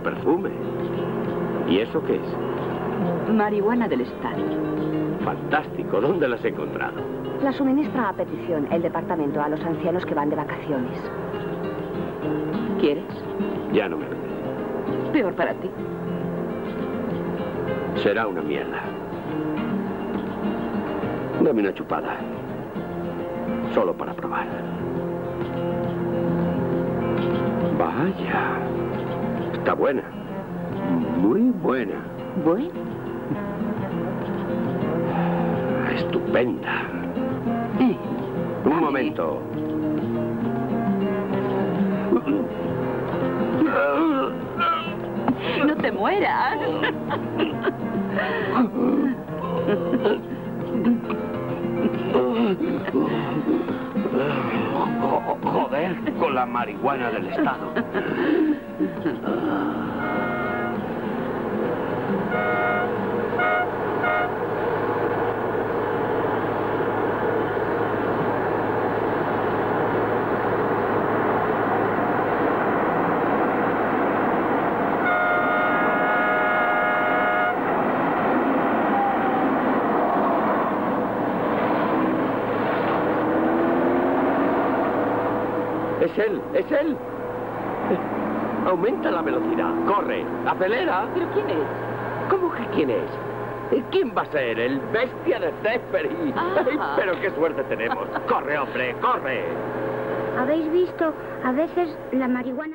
perfume. ¿Y eso qué es? Marihuana del Estado. Fantástico. ¿Dónde la has encontrado? La suministra a petición el departamento a los ancianos que van de vacaciones. ¿Quieres? Ya no me vende. Peor para ti. Será una mierda. Dame una chupada. Solo para probar. Vaya. Está buena. Muy buena. Bueno. Estupenda. Eh, Un momento. No te mueras. Jo- Joder, con la marihuana del Estado. Es él, es él. Aumenta la velocidad, corre, acelera. ¿Pero quién es? ¿Cómo que quién es? ¿Quién va a ser? El bestia de Zephyr. Ah. Pero qué suerte tenemos. Corre, hombre, corre. ¿Habéis visto? A veces la marihuana...